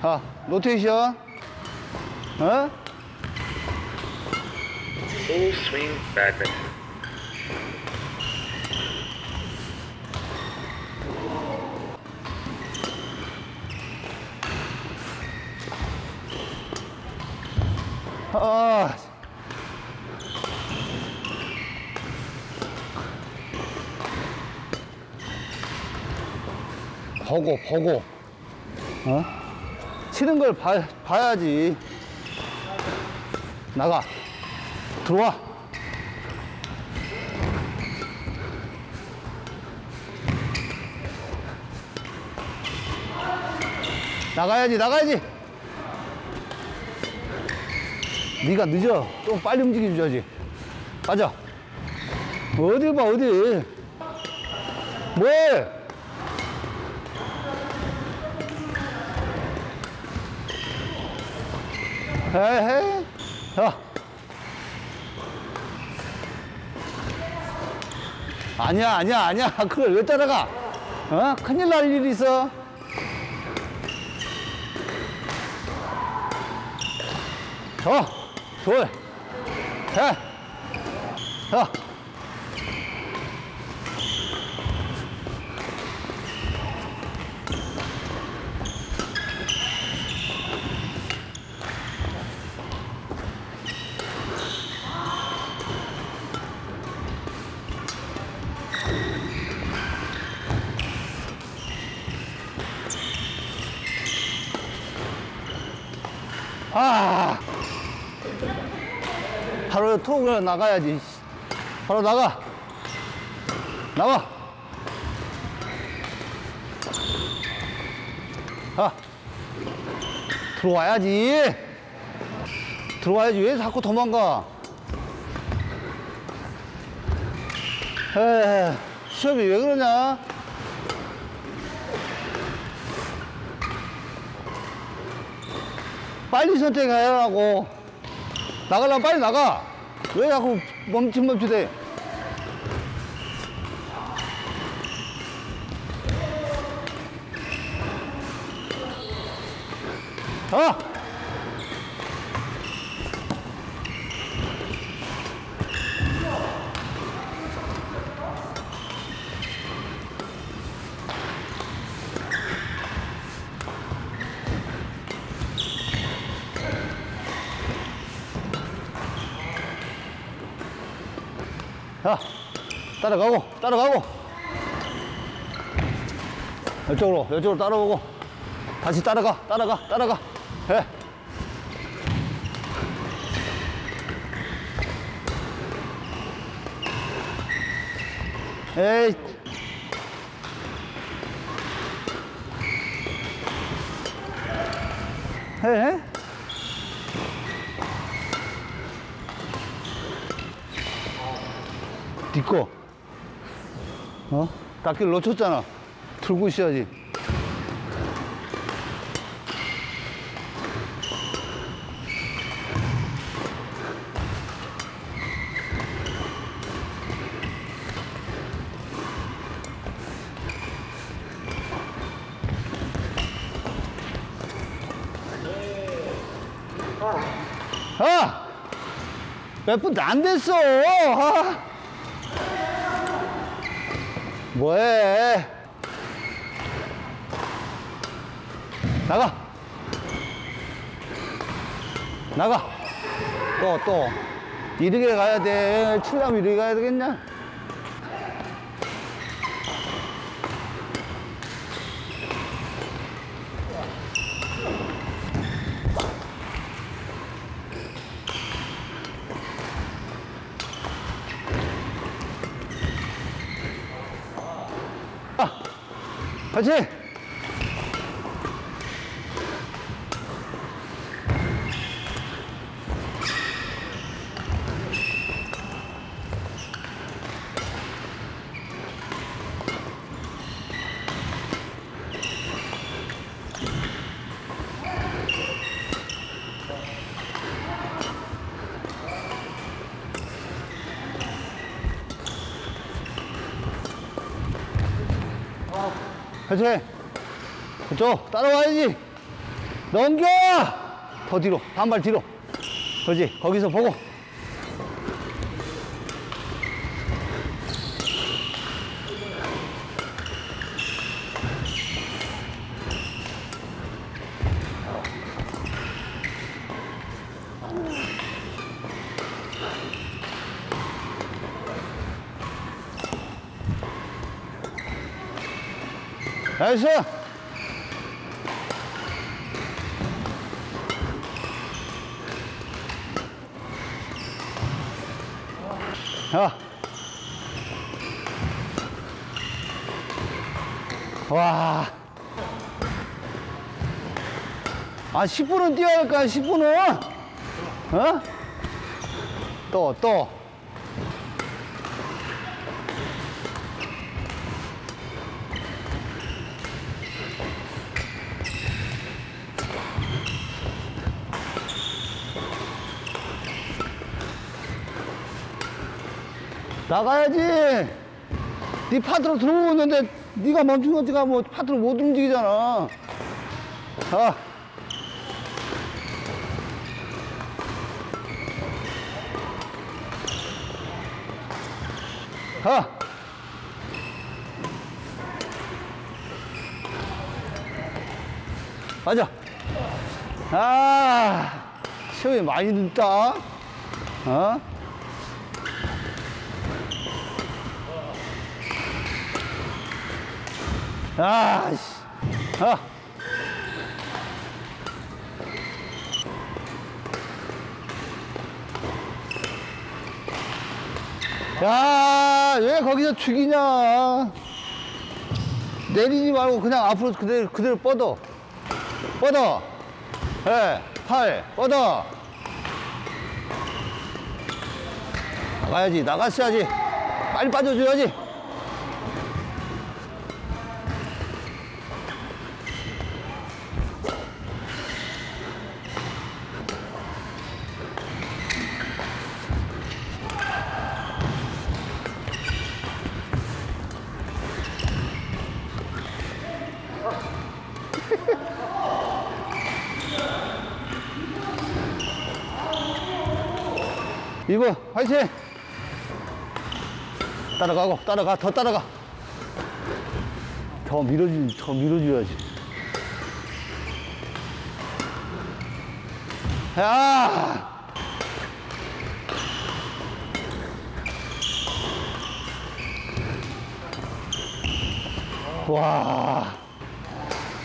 자, 로테이션. 어? Full swing badminton. 아. 보고, 보고. 어? 치는 걸 봐, 봐야지. 나가. 들어와. 나가야지, 나가야지. 네가 늦어. 좀 빨리 움직여줘야지. 가자. 어딜 봐, 어디. 뭐 해? 헤헤. 자. 아니야, 아니야, 아니야. 그걸 왜 따라가? 어? 큰일 날 일이 있어. 저, 둘, 셋, 자. 아. 바로 톡을 나가야지. 바로 나가. 나와. 아. 들어와야지. 들어와야지. 왜 자꾸 도망가? 에 시험이 왜 그러냐? 빨리 선택해야 하고. 나가려면 빨리 나가. 왜 자꾸 멈칫멈칫해 어? 자, 따라가고, 따라가고. 이쪽으로, 이쪽으로 따라오고. 다시 따라가, 따라가, 따라가. 해. 에이. 해, 해. 니꺼 어? 닭기를 놓쳤잖아 들고 있어야지 아! 몇분안 됐어! 아! 뭐해? 나가! 나가! 또, 또. 이르게 가야 돼. 칠남 이르게 가야 되겠냐? 같이! 그렇지. 그쪽 따라와야지. 넘겨! 더 뒤로, 한 발 뒤로. 그렇지, 거기서 보고. 나이스! 자. 와. 아, 10분은 뛰어야 할까, 10분은? 어? 또, 또. 나가야지. 네 파트로 들어오고 있는데 네가 멈춘 거지가 뭐 파트로 못 움직이잖아. 아. 가. 가자. 아, 시험이 많이 늦다. 어? 아, 씨. 아. 야, 왜 거기서 죽이냐? 내리지 말고 그냥 앞으로 그대로, 그대로 뻗어. 뻗어. 예, 팔, 뻗어. 나가야지, 나갔어야지. 빨리 빠져줘야지. 이거 화이팅! 따라가고 따라가 더 따라가. 더 밀어주 더 밀어줘야지. 야! 와,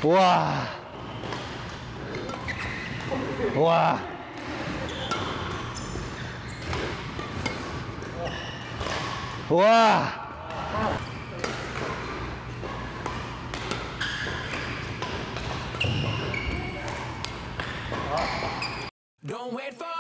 와, 와. 와. Don't wait for